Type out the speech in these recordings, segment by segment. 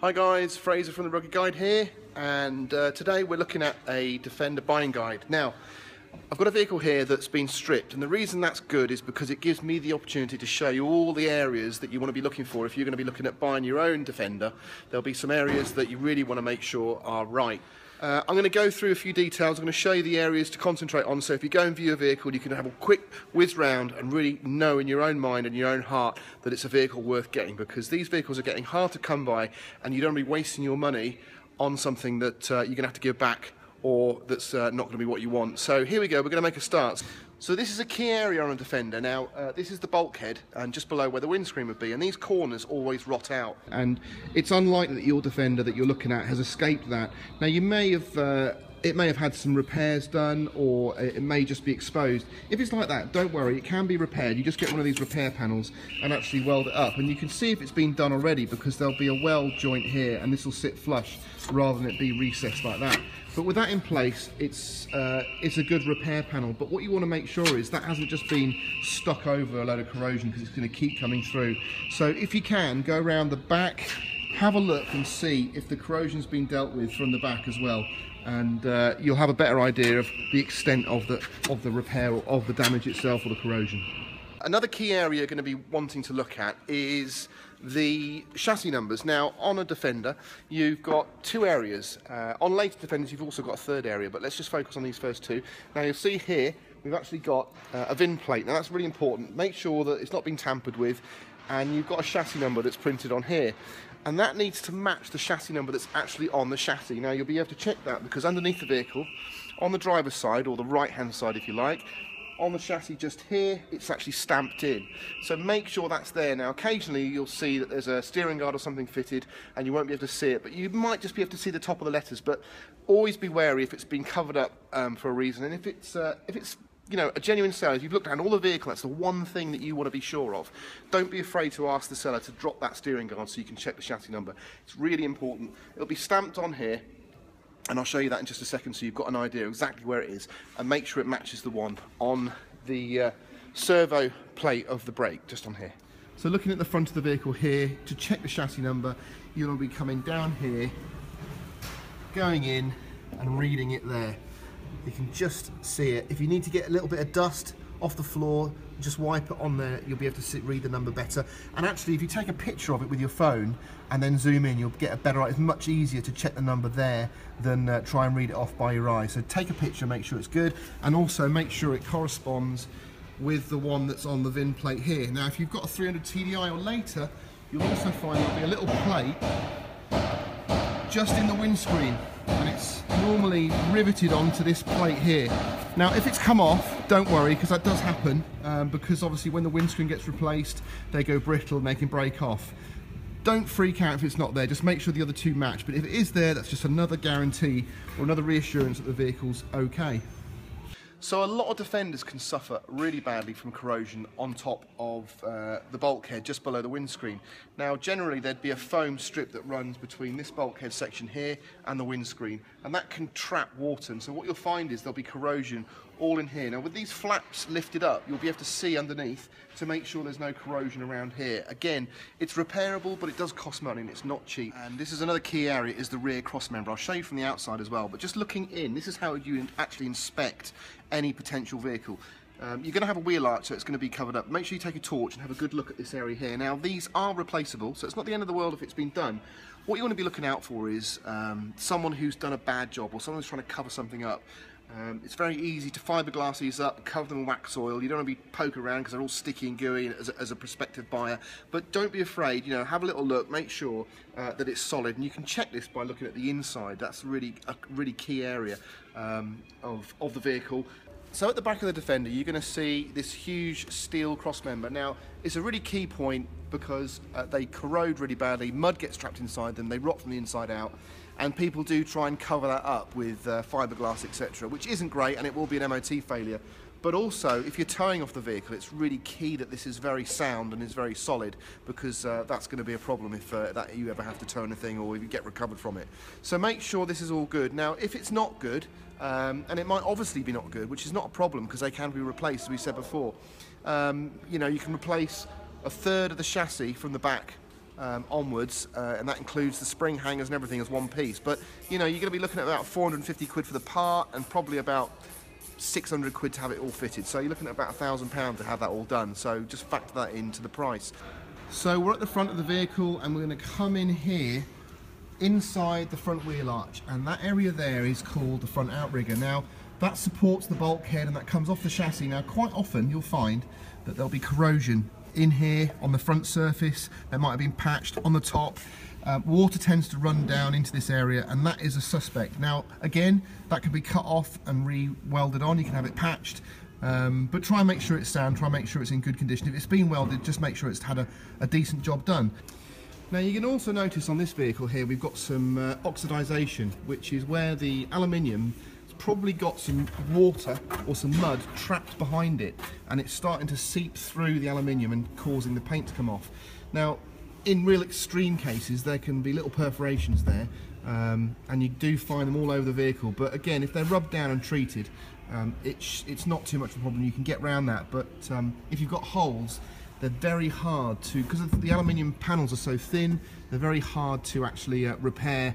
Hi guys, Fraser from the Rugged Guide here, and uh, today we're looking at a Defender buying guide. Now, I've got a vehicle here that's been stripped, and the reason that's good is because it gives me the opportunity to show you all the areas that you want to be looking for if you're going to be looking at buying your own Defender. There'll be some areas that you really want to make sure are right. Uh, I'm going to go through a few details. I'm going to show you the areas to concentrate on. So if you go and view a vehicle, you can have a quick whiz round and really know in your own mind and your own heart that it's a vehicle worth getting because these vehicles are getting hard to come by and you don't want to be wasting your money on something that uh, you're going to have to give back or that's uh, not going to be what you want. So here we go, we're going to make a start. So this is a key area on a Defender. Now, uh, this is the bulkhead and just below where the windscreen would be, and these corners always rot out. And it's unlikely that your Defender that you're looking at has escaped that. Now, you may have uh, it may have had some repairs done or it may just be exposed. If it's like that, don't worry, it can be repaired. You just get one of these repair panels and actually weld it up. And you can see if it's been done already because there'll be a weld joint here and this will sit flush rather than it be recessed like that. But with that in place, it's, uh, it's a good repair panel. But what you want to make sure is that hasn't just been stuck over a load of corrosion because it's going to keep coming through. So if you can, go around the back, have a look and see if the corrosion's been dealt with from the back as well and uh, you'll have a better idea of the extent of the of the repair or of the damage itself or the corrosion. Another key area you're going to be wanting to look at is the chassis numbers. Now, on a Defender, you've got two areas. Uh, on later Defenders, you've also got a third area, but let's just focus on these first two. Now, you'll see here, we've actually got uh, a VIN plate. Now, that's really important. Make sure that it's not been tampered with, and you've got a chassis number that's printed on here and that needs to match the chassis number that's actually on the chassis. Now you'll be able to check that because underneath the vehicle, on the driver's side, or the right hand side if you like, on the chassis just here, it's actually stamped in. So make sure that's there. Now occasionally you'll see that there's a steering guard or something fitted and you won't be able to see it, but you might just be able to see the top of the letters, but always be wary if it's been covered up um, for a reason. And if it's, uh, if it's you know, a genuine seller, if you've looked at all the vehicle, that's the one thing that you want to be sure of. Don't be afraid to ask the seller to drop that steering guard so you can check the chassis number. It's really important. It'll be stamped on here, and I'll show you that in just a second so you've got an idea exactly where it is, and make sure it matches the one on the uh, servo plate of the brake, just on here. So looking at the front of the vehicle here, to check the chassis number, you'll be coming down here, going in, and reading it there you can just see it. If you need to get a little bit of dust off the floor, just wipe it on there, you'll be able to read the number better. And actually, if you take a picture of it with your phone and then zoom in, you'll get a better, it's much easier to check the number there than uh, try and read it off by your eye. So take a picture, make sure it's good, and also make sure it corresponds with the one that's on the VIN plate here. Now, if you've got a 300 TDI or later, you'll also find there'll be a little plate just in the windscreen and it's normally riveted onto this plate here. Now if it's come off, don't worry because that does happen um, because obviously when the windscreen gets replaced they go brittle and they can break off. Don't freak out if it's not there, just make sure the other two match but if it is there that's just another guarantee or another reassurance that the vehicle's okay. So a lot of defenders can suffer really badly from corrosion on top of uh, the bulkhead just below the windscreen. Now generally there'd be a foam strip that runs between this bulkhead section here and the windscreen and that can trap water and so what you'll find is there'll be corrosion all in here. Now with these flaps lifted up, you'll be able to see underneath to make sure there's no corrosion around here. Again, it's repairable, but it does cost money and it's not cheap. And this is another key area, is the rear cross member. I'll show you from the outside as well, but just looking in, this is how you actually inspect any potential vehicle. Um, you're going to have a wheel arch, so it's going to be covered up. Make sure you take a torch and have a good look at this area here. Now, these are replaceable, so it's not the end of the world if it's been done. What you want to be looking out for is um, someone who's done a bad job or someone who's trying to cover something up. Um, it's very easy to fiberglass these up, cover them in wax oil. You don't want to be poke around because they're all sticky and gooey as a, as a, prospective buyer. But don't be afraid, you know, have a little look, make sure uh, that it's solid. And you can check this by looking at the inside. That's really a really key area um, of, of the vehicle. So at the back of the Defender, you're going to see this huge steel cross member. Now, it's a really key point because uh, they corrode really badly. Mud gets trapped inside them. They rot from the inside out and people do try and cover that up with uh, fiberglass, etc., which isn't great, and it will be an MOT failure. But also, if you're towing off the vehicle, it's really key that this is very sound and is very solid because uh, that's going to be a problem if uh, that you ever have to tow anything or if you get recovered from it. So make sure this is all good. Now, if it's not good, um, and it might obviously be not good, which is not a problem because they can be replaced, as we said before. Um, you know, you can replace a third of the chassis from the back um, onwards, uh, and that includes the spring hangers and everything as one piece. But you know, you're going to be looking at about 450 quid for the part, and probably about 600 quid to have it all fitted. So you're looking at about a thousand pounds to have that all done. So just factor that into the price. So we're at the front of the vehicle, and we're going to come in here inside the front wheel arch and that area there is called the front outrigger. Now that supports the bulkhead and that comes off the chassis. Now quite often you'll find that there'll be corrosion in here on the front surface. That might have been patched on the top. Uh, water tends to run down into this area and that is a suspect. Now again that can be cut off and re-welded on. You can have it patched um, but try and make sure it's sound try and make sure it's in good condition. If it's been welded just make sure it's had a, a decent job done. Now you can also notice on this vehicle here we've got some uh, oxidization which is where the aluminium probably got some water or some mud trapped behind it and it's starting to seep through the aluminium and causing the paint to come off. Now in real extreme cases there can be little perforations there um, and you do find them all over the vehicle. But again if they're rubbed down and treated um, it's, it's not too much of a problem. You can get around that. But um, if you've got holes they're very hard to because the aluminium panels are so thin they're very hard to actually uh, repair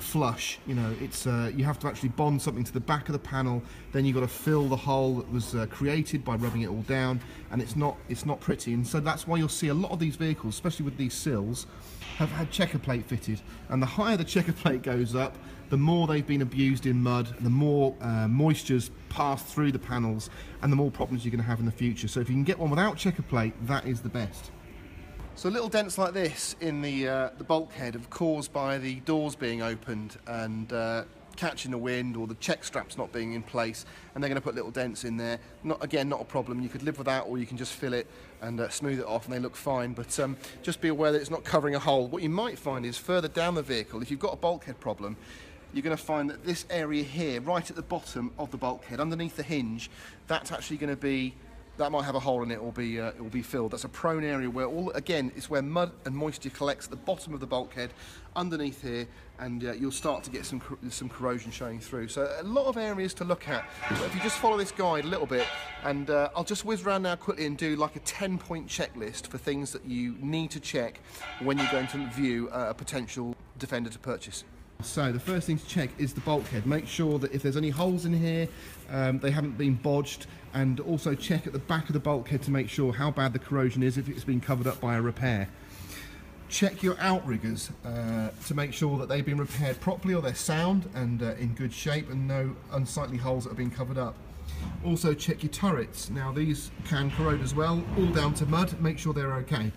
flush you know it's uh, you have to actually bond something to the back of the panel then you've got to fill the hole that was uh, created by rubbing it all down and it's not it's not pretty. And so that's why you'll see a lot of these vehicles especially with these sills have had checker plate fitted. And the higher the checker plate goes up the more they've been abused in mud the more uh, moisture's passed through the panels and the more problems you're going to have in the future. So if you can get one without checker plate that is the best so little dents like this in the, uh, the bulkhead are caused by the doors being opened and uh, catching the wind or the check straps not being in place and they're going to put little dents in there. Not Again, not a problem. You could live with that or you can just fill it and uh, smooth it off and they look fine. But um, just be aware that it's not covering a hole. What you might find is further down the vehicle, if you've got a bulkhead problem, you're going to find that this area here, right at the bottom of the bulkhead, underneath the hinge, that's actually going to be that might have a hole in it or be uh, it will be filled. That's a prone area where all again it's where mud and moisture collects at the bottom of the bulkhead underneath here and uh, you'll start to get some some corrosion showing through. So a lot of areas to look at. But if you just follow this guide a little bit and uh, I'll just whiz around now quickly and do like a 10 point checklist for things that you need to check when you're going to view a potential defender to purchase. So the first thing to check is the bulkhead. Make sure that if there's any holes in here, um, they haven't been bodged and also check at the back of the bulkhead to make sure how bad the corrosion is if it's been covered up by a repair. Check your outriggers uh, to make sure that they've been repaired properly or they're sound and uh, in good shape and no unsightly holes that have been covered up. Also check your turrets. Now these can corrode as well, all down to mud, make sure they're okay.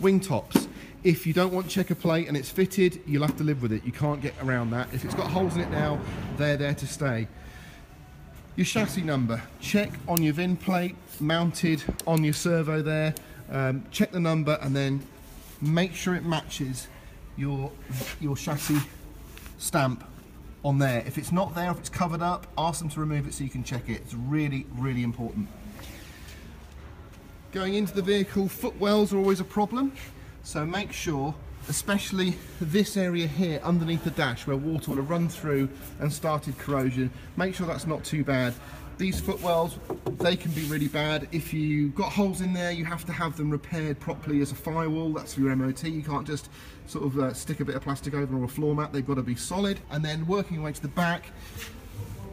Wing tops. If you don't want checker plate and it's fitted, you'll have to live with it. You can't get around that. If it's got holes in it now, they're there to stay. Your chassis number. Check on your VIN plate, mounted on your servo there. Um, check the number and then make sure it matches your, your chassis stamp on there. If it's not there, if it's covered up, ask them to remove it so you can check it. It's really, really important. Going into the vehicle, footwells are always a problem. So make sure, especially this area here underneath the dash where water will have run through and started corrosion, make sure that's not too bad. These footwells, they can be really bad. If you've got holes in there, you have to have them repaired properly as a firewall. That's for your MOT. You can't just sort of uh, stick a bit of plastic over or a floor mat. They've got to be solid. And then working your way to the back,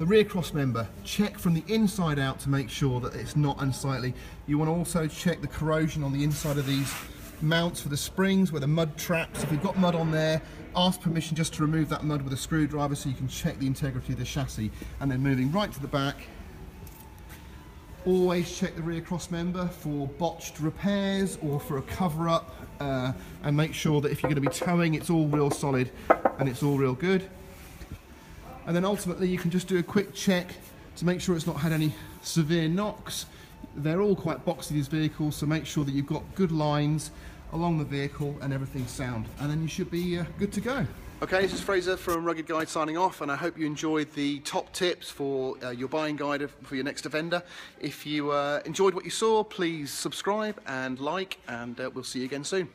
the rear cross member, check from the inside out to make sure that it's not unsightly. You want to also check the corrosion on the inside of these mounts for the springs where the mud traps. If you've got mud on there, ask permission just to remove that mud with a screwdriver so you can check the integrity of the chassis. And then moving right to the back, always check the rear cross member for botched repairs or for a cover up uh, and make sure that if you're going to be towing it's all real solid and it's all real good. And then ultimately you can just do a quick check to make sure it's not had any severe knocks. They're all quite boxy these vehicles so make sure that you've got good lines along the vehicle and everything's sound and then you should be uh, good to go. Okay, this is Fraser from Rugged Guide signing off and I hope you enjoyed the top tips for uh, your buying guide for your next Defender. If you uh, enjoyed what you saw, please subscribe and like and uh, we'll see you again soon.